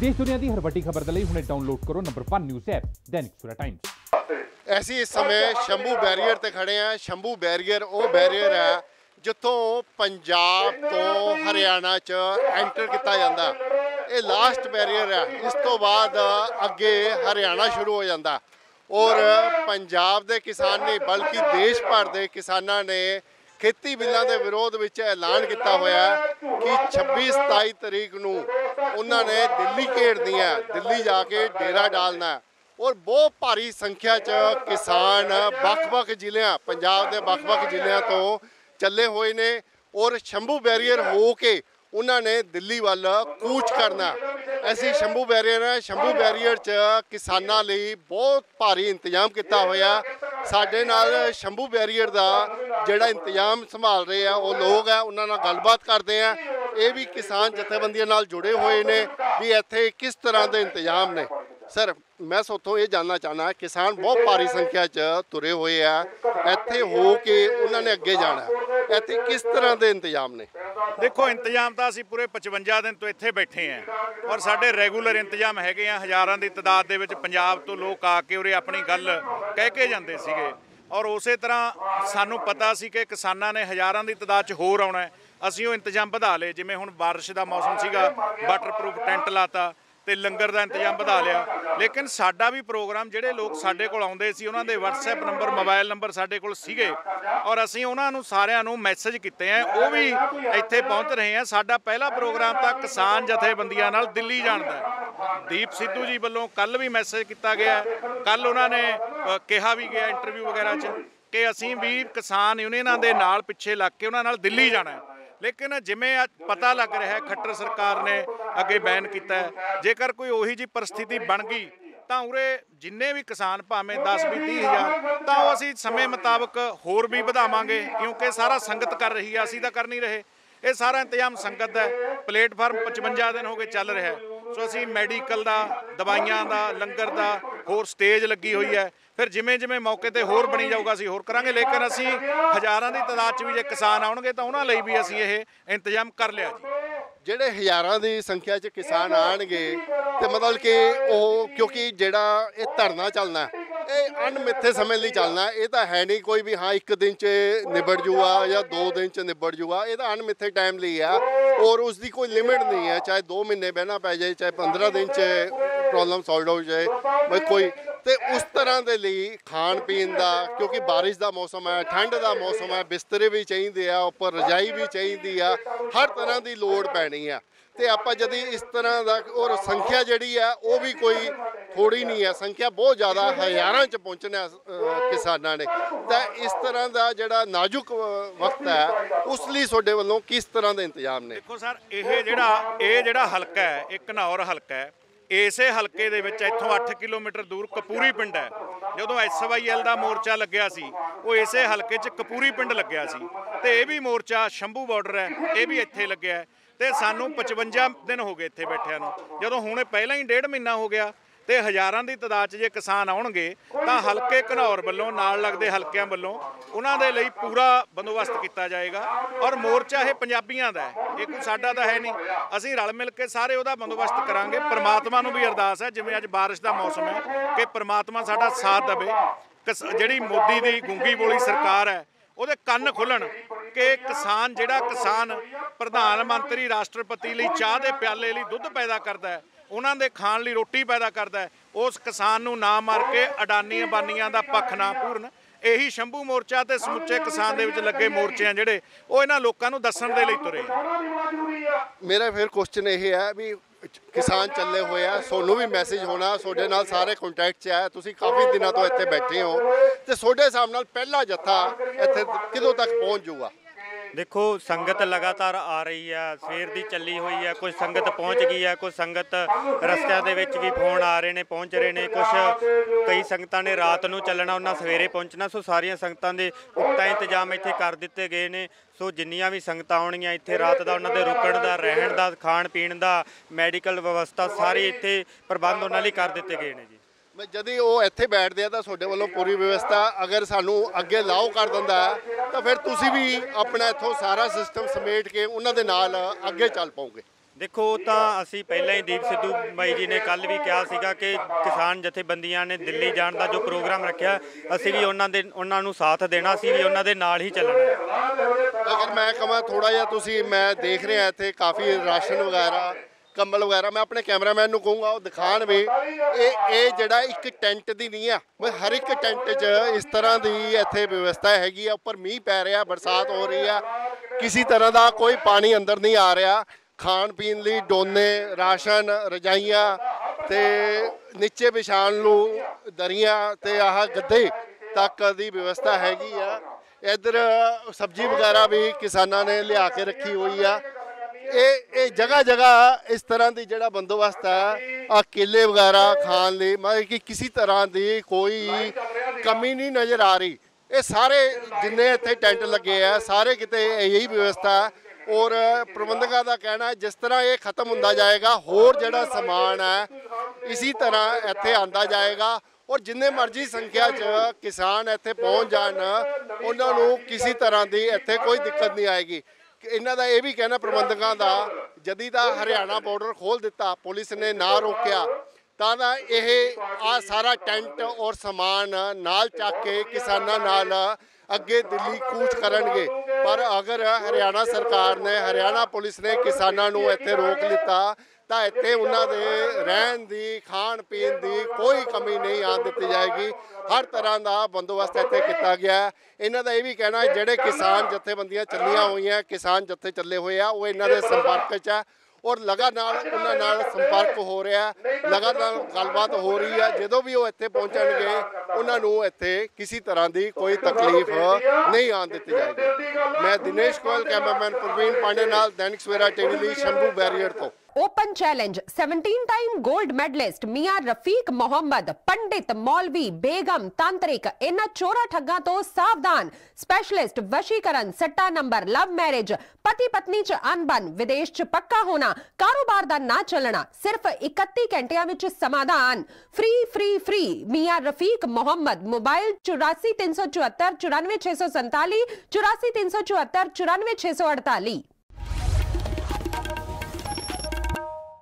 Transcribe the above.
ਦੇਸ਼ ਦੁਨੀਆ ਦੀ ਹਰ ਵੱਡੀ ਖਬਰ ਦੇ ਲਈ ਹੁਣੇ ਡਾਊਨਲੋਡ ਕਰੋ number 1 news app Dainik Savera times ਅਸੀਂ ਇਸ ਸਮੇਂ ਸ਼ੰਭੂ ਬੈਰੀਅਰ ਤੇ ਖੜੇ ਆ ਸ਼ੰਭੂ ਬੈਰੀਅਰ, ਉਹ ਬੈਰੀਅਰ ਹੈ ਜਿੱਥੋਂ ਪੰਜਾਬ ਤੋਂ ਹਰਿਆਣਾ ਚ ਐਂਟਰ ਕੀਤਾ ਜਾਂਦਾ। ਇਹ ਲਾਸਟ ਬੈਰੀਅਰ ਹੈ। ਇਸ ਤੋਂ ਬਾਅਦ ਅੱਗੇ ਹਰਿਆਣਾ ਸ਼ੁਰੂ ਹੋ ਜਾਂਦਾ। ਔਰ ਪੰਜਾਬ ਦੇ ਕਿਸਾਨ ਨਹੀਂ ਬਲਕਿ ਦੇਸ਼ ਭਰ ਦੇ ਕਿਸਾਨਾਂ ਨੇ ਖੇਤੀ ਬਿੱਲਾਂ ਦੇ ਵਿਰੋਧ ਵਿੱਚ ਐਲਾਨ ਕੀਤਾ ਹੋਇਆ ਹੈ ਕਿ 26 27 ਤਰੀਕ ਨੂੰ ਉਹਨਾਂ ਨੇ ਦਿੱਲੀ ਘੇੜਨੀ ਹੈ ਦਿੱਲੀ ਜਾ ਕੇ ਡੇਰਾ ਡਾਲਣਾ ਹੈ। ਔਰ ਬਹੁਤ ਭਾਰੀ ਸੰਖਿਆ 'ਚ ਕਿਸਾਨ ਵੱਖ-ਵੱਖ ਜ਼ਿਲ੍ਹਿਆਂ, ਪੰਜਾਬ ਦੇ ਵੱਖ-ਵੱਖ ਜ਼ਿਲ੍ਹਿਆਂ ਤੋਂ ਚੱਲੇ ਹੋਏ ਨੇ ਔਰ ਸ਼ੰਭੂ ਬੈਰੀਅਰ ਹੋ ਕੇ ਉਹਨਾਂ ਨੇ ਦਿੱਲੀ ਵੱਲ ਕੂਚ ਕਰਨਾ ਅਸੀਂ ਸ਼ੰਭੂ ਬੈਰੀਅਰ ਹੈ, ਸ਼ੰਭੂ ਬੈਰੀਅਰ 'ਚ ਕਿਸਾਨਾਂ ਲਈ ਬਹੁਤ ਭਾਰੀ ਇੰਤਜ਼ਾਮ ਕੀਤਾ ਹੋਇਆ। ਸਾਡੇ ਨਾਲ ਸ਼ੰਭੂ ਬੈਰੀਅਰ ਦਾ ਜਿਹੜਾ ਇੰਤਜ਼ਾਮ ਸੰਭਾਲ ਰਹੇ ਆ, ਉਹ ਲੋਕ ਆ, ਉਹਨਾਂ ਨਾਲ ਗੱਲਬਾਤ ਕਰਦੇ ਆ। ਇਹ ਵੀ ਕਿਸਾਨ ਜਥੇਬੰਦੀਆਂ ਨਾਲ ਜੁੜੇ ਹੋਏ ਨੇ ਵੀ ਇੱਥੇ ਕਿਸ ਤਰ੍ਹਾਂ ਦੇ ਇੰਤਜ਼ਾਮ ਨੇ। ਸਰ, ਮੈਂ ਸੋਥੋਂ ਇਹ ਜਾਨਣਾ ਚਾਹਨਾ ਕਿਸਾਨ ਬਹੁਤ ਭਾਰੀ ਸੰਖਿਆ 'ਚ ਤੁਰੇ ਹੋਏ ਆ। ਇੱਥੇ ਹੋ ਕੇ ਉਹਨਾਂ ਨੇ ਅੱਗੇ ਜਾਣਾ। ਇੱਥੇ ਕਿਸ ਤਰ੍ਹਾਂ ਦੇ ਇੰਤਜ਼ਾਮ ਨੇ? ਦੇਖੋ, ਇੰਤਜ਼ਾਮ ਤਾਂ ਅਸੀਂ ਪੂਰੇ 55 ਦਿਨ ਤੋਂ ਇੱਥੇ ਬੈਠੇ ਆਂ ਔਰ ਸਾਡੇ ਰੈਗੂਲਰ ਇੰਤਜ਼ਾਮ ਹੈਗੇ ਆ ਹਜ਼ਾਰਾਂ ਦੀ ਤਦਾਦ ਦੇ ਵਿੱਚ ਪੰਜਾਬ ਤੋਂ ਲੋਕ ਆ ਕੇ ਉਰੇ ਆਪਣੀ ਗੱਲ ਕਹਿ ਕੇ ਜਾਂਦੇ ਸੀਗੇ। ਔਰ ਉਸੇ ਤਰ੍ਹਾਂ ਸਾਨੂੰ ਪਤਾ ਸੀ ਕਿ ਕਿਸਾਨਾਂ ਨੇ ਹਜ਼ਾਰਾਂ ਦੀ ਤਦਾਦ 'ਚ ਹੋਰ ਆਉਣਾ ਅਸੀਂ ਉਹ ਇੰਤਜ਼ਾਮ ਵਧਾ ਲਏ, ਜਿਵੇਂ ਹੁਣ ਬਾਰਿਸ਼ ਦਾ ਮੌਸਮ ਸੀਗਾ ਵਾਟਰਪ੍ਰੂਫ ਟੈਂਟ ਲਾਤਾ ਤੇ ਲੰਗਰ ਦਾ ਇੰਤਜ਼ਾਮ ਵਧਾ ਲਿਆ। ਲੇਕਿਨ ਸਾਡਾ ਵੀ ਪ੍ਰੋਗਰਾਮ ਜਿਹੜੇ ਲੋਕ ਸਾਡੇ ਕੋਲ ਆਉਂਦੇ ਸੀ, ਉਹਨਾਂ ਦੇ WhatsApp ਨੰਬਰ ਮੋਬਾਈਲ ਨੰਬਰ ਸਾਡੇ ਕੋਲ ਸੀਗੇ। ਔਰ ਅਸੀਂ ਉਹਨਾਂ ਨੂੰ ਸਾਰਿਆਂ ਨੂੰ ਮੈਸੇਜ ਕੀਤੇ ਆ, ਉਹ ਵੀ ਇੱਥੇ ਪਹੁੰਚ ਰਹੇ ਆ। ਸਾਡਾ ਪਹਿਲਾ ਪ੍ਰੋਗਰਾਮ ਤਾਂ ਕਿਸਾਨ ਜਥੇਬੰਦੀਆਂ ਨਾਲ ਦਿੱਲੀ ਜਾਣ ਦਾ ਦੀਪ ਸਿੱਧੂ ਜੀ ਵੱਲੋਂ ਕੱਲ ਵੀ ਮੈਸੇਜ ਕੀਤਾ ਗਿਆ। ਕੱਲ ਉਹਨਾਂ ਨੇ ਕਿਹਾ ਵੀ ਗਿਆ ਇੰਟਰਵਿਊ ਵਗੈਰਾ 'ਚ ਕਿ ਅਸੀਂ ਵੀ ਕਿਸਾਨ ਯੂਨੀਅਨਾਂ ਦੇ ਨਾਲ ਪਿੱਛੇ ਲੱਗ ਕੇ ਉਹਨਾਂ ਨਾਲ ਦਿੱਲੀ ਜਾਣਾ ਹੈ। ਲੇਕਿਨ ਜਿਵੇਂ ਅੱਜ ਪਤਾ ਲੱਗ ਰਿਹਾ ਹੈ, ਖੱਟਰ ਸਰਕਾਰ ਨੇ ਅੱਗੇ ਬੈਨ ਕੀਤਾ ਜੇਕਰ ਕੋਈ ਉਹੀ ਜੀ ਪਰਿਸਥਿਤੀ ਬਣ ਗਈ, ਤਾਂ ਉਰੇ ਜਿੰਨੇ ਵੀ ਕਿਸਾਨ ਭਾਵੇਂ 10 ਵੀ 30 ਹਜ਼ਾਰ, ਤਾਂ ਉਹ ਅਸੀਂ ਸਮੇਂ ਮੁਤਾਬਕ ਹੋਰ ਵੀ ਵਧਾਵਾਂਗੇ, ਕਿਉਂਕਿ ਸਾਰਾ ਸੰਗਤ ਕਰ ਰਹੀ ਹੈ, ਅਸੀਂ ਤਾਂ ਕਰ ਨਹੀਂ ਰਹੇ। ਇਹ ਸਾਰਾ ਇੰਤਜ਼ਾਮ ਸੰਗਤ ਦਾ ਪਲੇਟਫਾਰਮ 55 ਦਿਨ ਹੋ ਗਏ ਚੱਲ ਰਿਹਾ ਸੋ ਅਸੀਂ ਮੈਡੀਕਲ ਦਾ, ਦਵਾਈਆਂ ਦਾ, ਲੰਗਰ ਦਾ ਹੋਰ ਸਟੇਜ ਲੱਗੀ ਹੋਈ ਹੈ। ਫਿਰ ਜਿਵੇਂ ਜਿਵੇਂ ਮੌਕੇ ਤੇ ਹੋਰ ਬਣੀ ਜਾਊਗਾ ਅਸੀਂ ਹੋਰ ਕਰਾਂਗੇ, ਲੇਕਿਨ ਅਸੀਂ ਹਜ਼ਾਰਾਂ ਦੀ ਤਾਦਾਦ 'ਚ ਵੀ ਜੇ ਕਿਸਾਨ ਆਉਣਗੇ ਤਾਂ ਉਹਨਾਂ ਲਈ ਵੀ ਅਸੀਂ ਇਹ ਇੰਤਜ਼ਾਮ ਕਰ ਲਿਆ ਜੀ। ਜਿਹੜੇ ਹਜ਼ਾਰਾਂ ਦੀ ਸੰਖਿਆ 'ਚ ਕਿਸਾਨ ਆਣਗੇ ਤੇ ਮਤਲਬ ਕਿ ਉਹ ਕਿਉਂਕਿ ਜਿਹੜਾ ਇਹ ਧਰਨਾ ਚੱਲਣਾ ਇਹ ਅਣਮਿੱਥੇ ਸਮੇਂ ਲਈ ਚੱਲਣਾ ਇਹ ਤਾਂ ਹੈ ਨਹੀਂ ਕੋਈ ਵੀ ਹਾਂ, ਇੱਕ ਦਿਨ 'ਚ ਨਿਬੜ ਜੂਗਾ ਜਾਂ ਦੋ ਦਿਨ 'ਚ ਨਿਬੜ ਜੂਗਾ, ਇਹ ਤਾਂ ਅਣਮਿੱਥੇ ਟਾਈਮ ਲਈ ਆ ਔਰ ਉਸ ਦੀ ਕੋਈ ਲਿਮਿਟ ਨਹੀਂ ਹੈ, ਚਾਹੇ 2 ਮਹੀਨੇ ਬਹਿਣਾ ਪੈ ਜਾਏ, ਚਾਹੇ 15 ਦਿਨ 'ਚ ਪ੍ਰੋਬਲਮ ਸੋਲਵ ਹੋ ਜਾਏ, ਬਈ ਕੋਈ, ਤੇ ਉਸ ਤਰ੍ਹਾਂ ਦੇ ਲਈ ਖਾਣ ਪੀਣ ਦਾ, ਕਿਉਂਕਿ ਬਾਰਿਸ਼ ਦਾ ਮੌਸਮ ਹੈ, ਠੰਡ ਦਾ ਮੌਸਮ ਹੈ, ਬਿਸਤਰੇ ਵੀ ਚਾਹੀਦੇ ਆ, ਉੱਪਰ ਰਜਾਈ ਵੀ ਚਾਹੀਦੀ ਆ, ਹਰ ਤਰ੍ਹਾਂ ਦੀ ਲੋੜ ਪੈਣੀ ਆ। ਤੇ ਆਪਾਂ ਜਦ ਇਸ ਤਰ੍ਹਾਂ ਦਾ, ਔਰ ਸੰਖਿਆ ਜਿਹੜੀ ਆ, ਉਹ ਵੀ ਕੋਈ ਥੋੜੀ ਨਹੀਂ ਹੈ ਸੰਖਿਆ ਬਹੁਤ ਜ਼ਿਆਦਾ ਹਜ਼ਾਰਾਂ ਚ ਪਹੁੰਚਣਾ ਕਿਸਾਨਾਂ ਨੇ। ਤਾਂ ਇਸ ਤਰ੍ਹਾਂ ਦਾ ਜਿਹੜਾ ਨਾਜ਼ੁਕ ਵਕਤ ਹੈ, ਉਸ ਲਈ ਤੁਹਾਡੇ ਵੱਲੋਂ ਕਿਸ ਤਰ੍ਹਾਂ ਦੇ ਇੰਤਜ਼ਾਮ ਨੇ? ਦੇਖੋ ਸਰ, ਇਹ ਜਿਹੜਾ ਇਹ ਜਿਹੜਾ ਹਲਕਾ ਹੈ, ਇਹ ਘਨੌਰ ਹਲਕਾ ਹੈ ਇਸੇ ਹਲਕੇ ਦੇ ਵਿੱਚ ਇੱਥੋਂ 8 ਕਿਲੋਮੀਟਰ ਦੂਰ ਕਪੂਰੀ ਪਿੰਡ ਹੈ। ਜਦੋਂ ਐਸਵਾਈਐਲ ਦਾ ਮੋਰਚਾ ਲੱਗਿਆ ਸੀ, ਉਹ ਇਸੇ ਹਲਕੇ 'ਚ ਕਪੂਰੀ ਪਿੰਡ ਲੱਗਿਆ ਸੀ। ਤੇ ਇਹ ਵੀ ਮੋਰਚਾ ਸ਼ੰਭੂ ਬਾਰਡਰ ਹੈ, ਇਹ ਵੀ ਇੱਥੇ ਲੱਗਿਆ ਹੈ। ਤੇ ਸਾਨੂੰ 55 ਦਿਨ ਹੋ ਗਏ ਇੱਥੇ ਬੈਠਿਆਂ ਨੂੰ। ਜਦੋਂ ਹੁਣ ਪਹਿਲਾਂ ਹੀ ਡੇਢ ਮਹੀਨਾ ਹੋ ਗਿਆ ਤੇ ਹਜ਼ਾਰਾਂ ਦੀ ਤਾਦਾਦ 'ਚ ਜੇ ਕਿਸਾਨ ਆਉਣਗੇ, ਤਾਂ ਹਲਕੇ ਘਨੌਰ ਵੱਲੋਂ, ਨਾਲ ਲੱਗਦੇ ਹਲਕਿਆਂ ਵੱਲੋਂ ਉਹਨਾਂ ਦੇ ਲਈ ਪੂਰਾ ਬੰਦੋਬਸਤ ਕੀਤਾ ਜਾਏਗਾ ਔਰ ਮੋਰਚਾ ਇਹ ਪੰਜਾਬੀਆਂ ਦਾ ਹੈ, ਇਹ ਕੋਈ ਸਾਡਾ ਤਾਂ ਹੈ ਨਹੀਂ। ਅਸੀਂ ਰਲ ਮਿਲ ਕੇ ਸਾਰੇ ਉਹਦਾ ਬੰਦੋਬਸਤ ਕਰਾਂਗੇ। ਪ੍ਰਮਾਤਮਾ ਨੂੰ ਵੀ ਅਰਦਾਸ ਹੈ, ਜਿਵੇਂ ਅੱਜ ਬਾਰਿਸ਼ ਦਾ ਮੌਸਮ ਹੈ, ਕਿ ਪ੍ਰਮਾਤਮਾ ਸਾਡਾ ਸਾਥ ਦੇਵੇ। ਕਿਸ- ਜਿਹੜੀ ਮੋਦੀ ਦੀ ਗੁੰਗੀ ਬੋਲੀ ਸਰਕਾਰ ਹੈ, ਉਹਦੇ ਕੰਨ ਖੁੱਲਣ ਕਿ ਕਿਸਾਨ ਜਿਹੜਾ ਕਿਸਾਨ ਪ੍ਰਧਾਨ ਮੰਤਰੀ, ਰਾਸ਼ਟਰਪਤੀ ਲਈ ਚਾਹ ਦੇ ਪਿਆਲੇ ਲਈ ਦੁੱਧ ਪੈਦਾ ਕਰਦਾ ਹੈ ਉਹਨਾਂ ਦੇ ਖਾਣ ਲਈ ਰੋਟੀ ਪੈਦਾ ਕਰਦਾ ਹੈ। ਉਸ ਕਿਸਾਨ ਨੂੰ ਨਾ ਮਾਰ ਕੇ ਅਡਾਨੀ ਅੰਬਾਨੀਆਂ ਦਾ ਪੱਖ ਨਾ ਪੂਰਨ। ਇਹੀ ਸ਼ੰਭੂ ਮੋਰਚਾ ਤੇ ਸਮੁੱਚੇ ਕਿਸਾਨ ਦੇ ਵਿੱਚ ਲੱਗੇ ਮੋਰਚੇ ਆ ਜਿਹੜੇ ਉਹ ਇਹਨਾਂ ਲੋਕਾਂ ਨੂੰ ਦੱਸਣ ਦੇ ਲਈ ਤੁਰੇ ਮੇਰਾ ਫਿਰ ਕੁਐਸਚਨ ਇਹ ਹੈ ਵੀ ਕਿਸਾਨ ਚੱਲੇ ਹੋਏ ਆ ਸੋਨੂੰ ਵੀ ਮੈਸੇਜ ਹੋਣਾ, ਤੁਹਾਡੇ ਨਾਲ ਸਾਰੇ ਕੰਟੈਕਟ 'ਚ ਆ। ਤੁਸੀਂ ਕਾਫੀ ਦਿਨਾਂ ਤੋਂ ਇੱਥੇ ਬੈਠੇ ਹੋ ਤੇ ਤੁਹਾਡੇ ਹਿਸਾਬ ਨਾਲ ਪਹਿਲਾ ਜੱਥਾ ਇੱਥੇ ਕਿਦੋਂ ਤੱਕ ਪਹੁੰਚ ਜਾਊਗਾ? ਦੇਖੋ, ਸੰਗਤ ਲਗਾਤਾਰ ਆ ਰਹੀ ਹੈ ਸਵੇਰ ਦੀ ਚੱਲੀ ਹੋਈ ਹੈ ਕੁਝ ਸੰਗਤ ਪਹੁੰਚ ਗਈ ਹੈ ਕੁਝ ਸੰਗਤ ਰਸਤਿਆਂ ਦੇ ਵਿੱਚ ਵੀ ਫੋਨ ਆ ਰਹੇ ਨੇ, ਪਹੁੰਚ ਰਹੇ ਨੇ ਕੁਝ ਕਈ ਸੰਗਤਾਂ ਨੇ ਰਾਤ ਨੂੰ ਚੱਲਣਾ, ਉਹਨਾਂ ਸਵੇਰੇ ਪਹੁੰਚਣਾ, ਸੋ ਸਾਰੀਆਂ ਸੰਗਤਾਂ ਦੇ ਪੁਖਤਾ ਇੰਤਜ਼ਾਮ ਇੱਥੇ ਕਰ ਦਿੱਤੇ ਗਏ ਨੇ। ਸੋ ਜਿੰਨੀਆਂ ਵੀ ਸੰਗਤਾਂ ਆਉਣਗੀਆਂ, ਇੱਥੇ ਰਾਤ ਦਾ ਉਹਨਾਂ ਦੇ ਰੁਕਣ ਦਾ, ਰਹਿਣ ਦਾ ਖਾਣ ਪੀਣ ਦਾ, ਮੈਡੀਕਲ ਵਿਵਸਥਾ ਸਾਰੀ ਇੱਥੇ ਪ੍ਰਬੰਧ ਉਹਨਾਂ ਲਈ ਕਰ ਦਿੱਤੇ ਗਏ ਨੇ ਜੀ। ਜਦੀ ਉਹ ਇੱਥੇ ਬੈਠਦੇ ਆ ਤਾਂ ਤੁਹਾਡੇ ਵੱਲੋਂ ਪੂਰੀ ਵਿਵਸਥਾ ਅਗਰ ਸਾਨੂੰ ਅੱਗੇ ਲਾਓ ਕਰ ਦਿੰਦਾ ਤਾਂ ਫਿਰ ਤੁਸੀਂ ਵੀ ਆਪਣਾ ਇੱਥੋਂ ਸਾਰਾ ਸਿਸਟਮ ਸਮੇਟ ਕੇ ਉਹਨਾਂ ਦੇ ਨਾਲ ਅੱਗੇ ਚੱਲ ਪਾਓਗੇ। ਦੇਖੋ ਤਾਂ ਅਸੀਂ ਪਹਿਲਾਂ ਹੀ ਦੀਪ ਸਿੱਧੂ ਬਾਈ ਜੀ ਨੇ ਕੱਲ ਵੀ ਕਿਹਾ ਸੀਗਾ ਕਿ ਕਿਸਾਨ ਜਥੇਬੰਦੀਆਂ ਨੇ ਦਿੱਲੀ ਜਾਣ ਦਾ ਜੋ ਪ੍ਰੋਗਰਾਮ ਰੱਖਿਆ ਅਸੀਂ ਵੀ ਉਹਨਾਂ ਦੇ ਉਹਨਾਂ ਨੂੰ ਸਾਥ ਦੇਣਾ ਅਸੀਂ ਵੀ ਉਹਨਾਂ ਦੇ ਨਾਲ ਹੀ ਚੱਲਣਾ ਹੈ। ਅਗਰ ਮੈਂ ਕਹਾਂ ਥੋੜਾ ਜਿਹਾ ਤੁਸੀਂ ਮੈਂ ਦੇਖ ਰਿਹਾ ਇੱਥੇ ਕਾਫੀ ਰਾਸ਼ਨ ਵਗੈਰਾ ਕੰਬਲ ਵਗੈਰਾ, ਮੈਂ ਆਪਣੇ ਕੈਮਰਾਮੈਨ ਨੂੰ ਕਹੂੰਗਾ, ਉਹ ਦਿਖਾਣ ਵੀ। ਇਹ ਇਹ ਜਿਹੜਾ ਇੱਕ ਟੈਂਟ ਦੀ ਨਹੀਂ ਆ ਮੈਂ ਹਰ ਇੱਕ ਟੈਂਟ 'ਚ ਇਸ ਤਰ੍ਹਾਂ ਦੀ ਇੱਥੇ ਵਿਵਸਥਾ ਹੈਗੀ ਆ, ਉੱਪਰ ਮੀਂਹ ਪੈ ਰਿਹਾ, ਬਰਸਾਤ ਹੋ ਰਹੀ ਆ, ਕਿਸੇ ਤਰ੍ਹਾਂ ਦਾ ਕੋਈ ਪਾਣੀ ਅੰਦਰ ਨਹੀਂ ਆ ਰਿਹਾ। ਖਾਣ ਪੀਣ ਲਈ ਡੋਨੇ, ਰਾਸ਼ਨ, ਰਜਾਈਆਂ ਤੇ ਨੀਚੇ ਵਿਛਾਣ ਨੂੰ ਦਰੀਆਂ ਤੇ ਆਹ ਗੱਦੇ ਤੱਕ ਦੀ ਵਿਵਸਥਾ ਹੈਗੀ ਆ। ਇੱਧਰ ਸਬਜ਼ੀ ਵਗੈਰਾ ਵੀ ਕਿਸਾਨਾਂ ਨੇ ਲਿਆ ਕੇ ਰੱਖੀ ਹੋਈ ਆ। ਇਹ ਇਹ ਜਗ੍ਹਾ ਜਗ੍ਹਾ ਇਸ ਤਰ੍ਹਾਂ ਦੀ ਜਿਹੜਾ ਬੰਦੋਬਸਤ ਹੈ, ਆ ਕੇਲੇ ਵਗੈਰਾ ਖਾਣ ਲਈ, ਮਤਲਬ ਕਿ ਕਿਸੇ ਤਰ੍ਹਾਂ ਦੀ ਕੋਈ ਕਮੀ ਨਹੀਂ ਨਜ਼ਰ ਆ ਰਹੀ। ਇਹ ਸਾਰੇ ਜਿੰਨੇ ਇੱਥੇ ਟੈਂਟ ਲੱਗੇ ਆ, ਸਾਰੇ ਕਿਤੇ ਇਹੀ ਵਿਵਸਥਾ ਹੈ। ਔਰ ਪ੍ਰਬੰਧਕਾਂ ਦਾ ਕਹਿਣਾ ਜਿਸ ਤਰ੍ਹਾਂ ਇਹ ਖਤਮ ਹੁੰਦਾ ਜਾਏਗਾ, ਹੋਰ ਜਿਹੜਾ ਸਮਾਨ ਹੈ, ਇਸੇ ਤਰ੍ਹਾਂ ਇੱਥੇ ਆਂਦਾ ਜਾਏਗਾ। ਔਰ ਜਿੰਨੇ ਮਰਜ਼ੀ ਸੰਖਿਆ 'ਚ ਕਿਸਾਨ ਇੱਥੇ ਪਹੁੰਚ ਜਾਣ, ਉਹਨਾਂ ਨੂੰ ਕਿਸੇ ਤਰ੍ਹਾਂ ਦੀ ਇੱਥੇ ਕੋਈ ਦਿੱਕਤ ਨਹੀਂ ਆਏਗੀ। ਇਹਨਾਂ ਦਾ ਇਹ ਵੀ ਕਹਿਣਾ ਪ੍ਰਬੰਧਕਾਂ ਦਾ, ਜਦੀ ਦਾ ਹਰਿਆਣਾ ਬਾਰਡਰ ਖੋਲ ਦਿੱਤਾ, ਪੁਲਿਸ ਨੇ ਨਾ ਰੋਕਿਆ, ਤਾਂ ਦਾ ਇਹ ਆ ਸਾਰਾ ਟੈਂਟ ਔਰ ਸਮਾਨ ਨਾਲ ਚੱਕ ਕੇ ਕਿਸਾਨਾਂ ਨਾਲ ਅੱਗੇ ਦਿੱਲੀ ਕੂਚ ਕਰਨਗੇ। ਪਰ ਅਗਰ ਹਰਿਆਣਾ ਸਰਕਾਰ ਨੇ, ਹਰਿਆਣਾ ਪੁਲਿਸ ਨੇ ਕਿਸਾਨਾਂ ਨੂੰ ਇੱਥੇ ਰੋਕ ਲਿੱਤਾ ਤਾਂ ਇੱਥੇ ਉਹਨਾਂ ਦੇ ਰਹਿਣ ਦੀ, ਖਾਣ ਪੀਣ ਦੀ ਕੋਈ ਕਮੀ ਨਹੀਂ ਆਉਣ ਦਿੱਤੀ ਜਾਏਗੀ। ਹਰ ਤਰ੍ਹਾਂ ਦਾ ਬੰਦੋਬਸਤ ਇੱਥੇ ਕੀਤਾ ਗਿਆ ਇਹਨਾਂ ਦਾ ਇਹ ਵੀ ਕਹਿਣਾ ਹੈ, ਜਿਹੜੇ ਕਿਸਾਨ ਜਥੇਬੰਦੀਆਂ ਚੱਲੀਆਂ ਹੋਈਆਂ, ਕਿਸਾਨ ਜਥੇ ਚੱਲੇ ਹੋਏ ਆ, ਉਹ ਇਹਨਾਂ ਦੇ ਸੰਪਰਕ 'ਚ ਹੈ ਔਰ ਲਗਾਤਾਰ ਉਹਨਾਂ ਨਾਲ ਸੰਪਰਕ ਹੋ ਰਿਹਾ ਲਗਾਤਾਰ ਗੱਲਬਾਤ ਹੋ ਰਹੀ ਹੈ। ਜਦੋਂ ਵੀ ਉਹ ਇੱਥੇ ਪਹੁੰਚਣਗੇ, ਉਹਨਾਂ ਨੂੰ ਇੱਥੇ ਕਿਸੇ ਤਰ੍ਹਾਂ ਦੀ ਕੋਈ ਤਕਲੀਫ ਨਹੀਂ ਆਉਣ ਦਿੱਤੀ ਜਾਏਗੀ। ਮੈਂ ਦਿਨੇਸ਼ ਕੋਲ ਕੈਮਰਾਮੈਨ ਪ੍ਰਵੀਨ ਪਾਂਡੇ ਨਾਲ ਦੈਨਿਕ ਸਵੇਰਾ ਟੀਵੀ ਲਈ ਸ਼ੰਭੂ ਬੈਰੀਅਰ ਤੋਂ। Open challenge 17 time gold medalist Miyan Rafiq Mohammad पंडित मौलवी बेगम तांत्रिक ਇਹਨਾਂ ਚੋਰਾ ਠੱਗਾਂ ਤੋਂ ਸਾਵਧਾਨ ਸਪੈਸ਼ਲਿਸਟ ਵਸ਼ੀਕਰਨ ਸੱਟਾ ਨੰਬਰ ਲਵ ਮੈਰਿਜ ਪਤੀ ਪਤਨੀ ਚ ਅਨਬਨ ਵਿਦੇਸ਼ ਚ ਪੱਕਾ ਹੋਣਾ ਕਾਰੋਬਾਰ ਦਾ ਨਾ ਚੱਲਣਾ ਸਿਰਫ 31 ਘੰਟਿਆਂ ਵਿੱਚ ਸਮਾਧਾਨ free free free Miyan Rafiq Mohammad mobile 84374 94647